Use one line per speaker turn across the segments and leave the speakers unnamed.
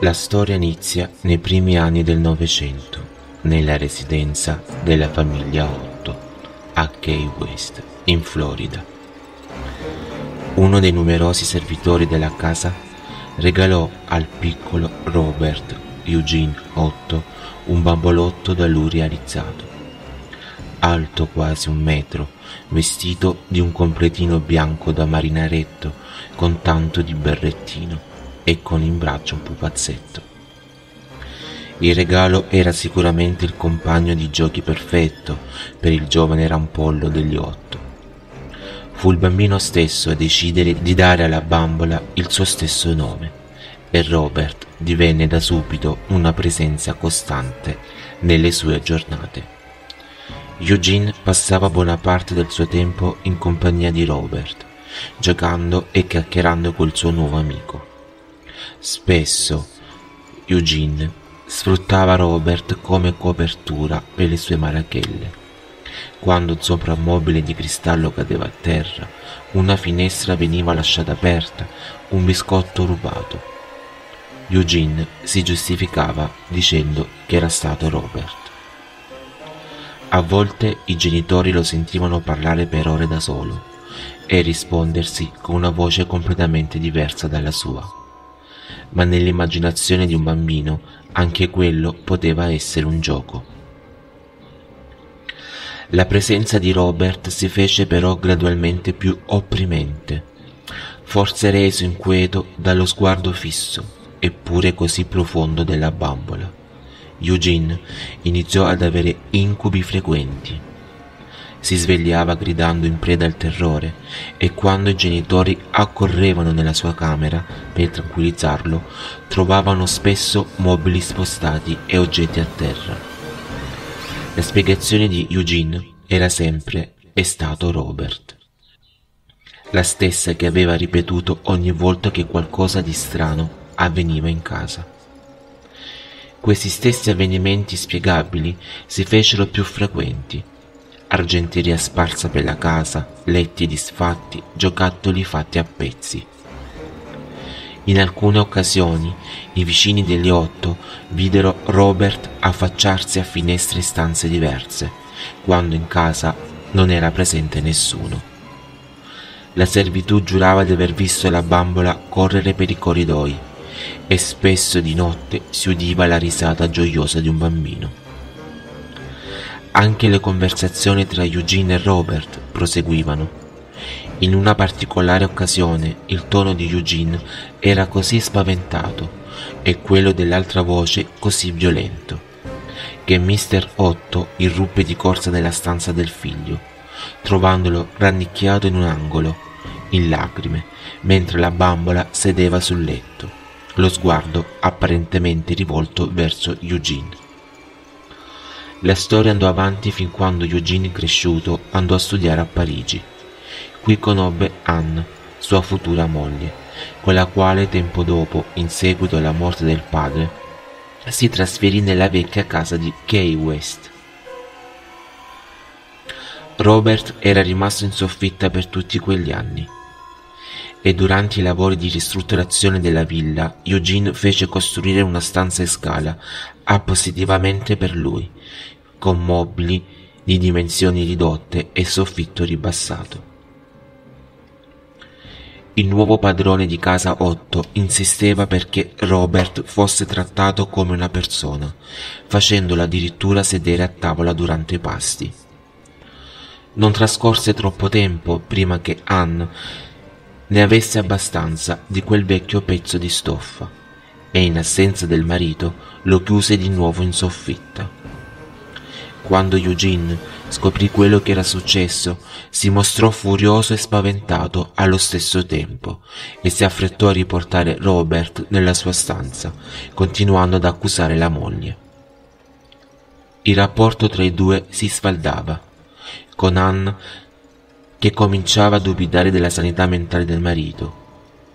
La storia inizia nei primi anni del Novecento, nella residenza della famiglia Otto a Key West, in Florida. Uno dei numerosi servitori della casa regalò al piccolo Robert Eugene Otto un bambolotto da lui realizzato. Alto quasi un metro, vestito di un completino bianco da marinaretto con tanto di berrettino e con in braccio un pupazzetto. Il regalo era sicuramente il compagno di giochi perfetto per il giovane rampollo degli otto. Fu il bambino stesso a decidere di dare alla bambola il suo stesso nome e Robert divenne da subito una presenza costante nelle sue giornate. Eugene passava buona parte del suo tempo in compagnia di Robert, giocando e chiacchierando col suo nuovo amico. Spesso Eugene sfruttava Robert come copertura per le sue marachelle. Quando un soprammobile di cristallo cadeva a terra, una finestra veniva lasciata aperta, un biscotto rubato. Eugene si giustificava dicendo che era stato Robert. A volte i genitori lo sentivano parlare per ore da solo e rispondersi con una voce completamente diversa dalla sua ma nell'immaginazione di un bambino anche quello poteva essere un gioco. La presenza di Robert si fece però gradualmente più opprimente, forse reso inquieto dallo sguardo fisso, eppure così profondo della bambola. Eugene iniziò ad avere incubi frequenti si svegliava gridando in preda al terrore e quando i genitori accorrevano nella sua camera per tranquillizzarlo, trovavano spesso mobili spostati e oggetti a terra. La spiegazione di Eugene era sempre è stato Robert. La stessa che aveva ripetuto ogni volta che qualcosa di strano avveniva in casa. Questi stessi avvenimenti spiegabili si fecero più frequenti argenteria sparsa per la casa, letti disfatti, giocattoli fatti a pezzi. In alcune occasioni i vicini degli otto videro Robert affacciarsi a finestre e stanze diverse, quando in casa non era presente nessuno. La servitù giurava di aver visto la bambola correre per i corridoi e spesso di notte si udiva la risata gioiosa di un bambino. Anche le conversazioni tra Eugene e Robert proseguivano. In una particolare occasione il tono di Eugene era così spaventato e quello dell'altra voce così violento, che Mr. Otto irruppe di corsa nella stanza del figlio, trovandolo rannicchiato in un angolo, in lacrime, mentre la bambola sedeva sul letto, lo sguardo apparentemente rivolto verso Eugene. La storia andò avanti fin quando Eugene cresciuto andò a studiare a Parigi. Qui conobbe Anne, sua futura moglie, con la quale tempo dopo, in seguito alla morte del padre, si trasferì nella vecchia casa di Key West. Robert era rimasto in soffitta per tutti quegli anni e durante i lavori di ristrutturazione della villa Eugene fece costruire una stanza in scala appositivamente per lui, con mobili di dimensioni ridotte e soffitto ribassato. Il nuovo padrone di casa Otto insisteva perché Robert fosse trattato come una persona, facendolo addirittura sedere a tavola durante i pasti. Non trascorse troppo tempo prima che Anne ne avesse abbastanza di quel vecchio pezzo di stoffa e in assenza del marito lo chiuse di nuovo in soffitta. Quando Eugene scoprì quello che era successo, si mostrò furioso e spaventato allo stesso tempo e si affrettò a riportare Robert nella sua stanza, continuando ad accusare la moglie. Il rapporto tra i due si sfaldava, con Anne che cominciava a dubitare della sanità mentale del marito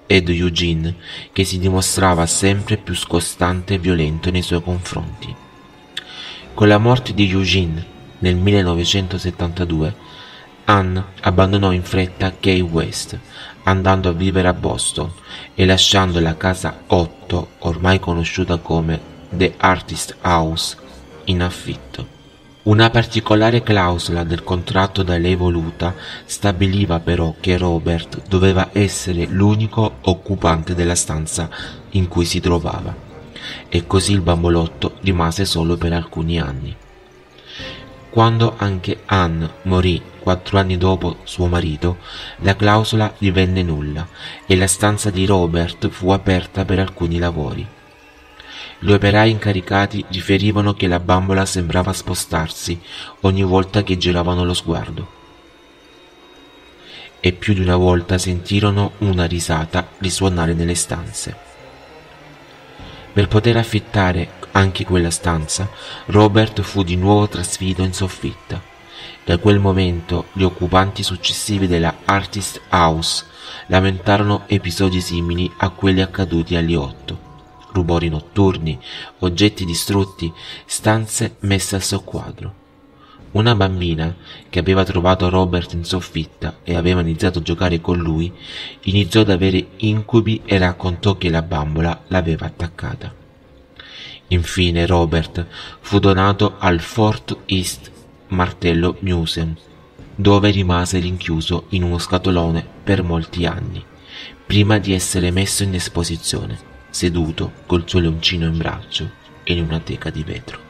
ed Eugene che si dimostrava sempre più scostante e violento nei suoi confronti. Con la morte di Eugene nel 1972, Anne abbandonò in fretta Key West, andando a vivere a Boston e lasciando la casa 8, ormai conosciuta come The Artist House, in affitto. Una particolare clausola del contratto da lei voluta stabiliva però che Robert doveva essere l'unico occupante della stanza in cui si trovava, e così il bambolotto rimase solo per alcuni anni. Quando anche Anne morì quattro anni dopo suo marito, la clausola divenne nulla e la stanza di Robert fu aperta per alcuni lavori. Gli operai incaricati riferivano che la bambola sembrava spostarsi ogni volta che giravano lo sguardo. E più di una volta sentirono una risata risuonare nelle stanze. Per poter affittare anche quella stanza, Robert fu di nuovo trasferito in soffitta. Da quel momento gli occupanti successivi della Artist House lamentarono episodi simili a quelli accaduti agli otto rumori notturni, oggetti distrutti, stanze messe a soqquadro. Una bambina, che aveva trovato Robert in soffitta e aveva iniziato a giocare con lui, iniziò ad avere incubi e raccontò che la bambola l'aveva attaccata. Infine Robert fu donato al Fort East Martello Museum, dove rimase rinchiuso in uno scatolone per molti anni, prima di essere messo in esposizione seduto col suo leoncino in braccio in una teca di vetro.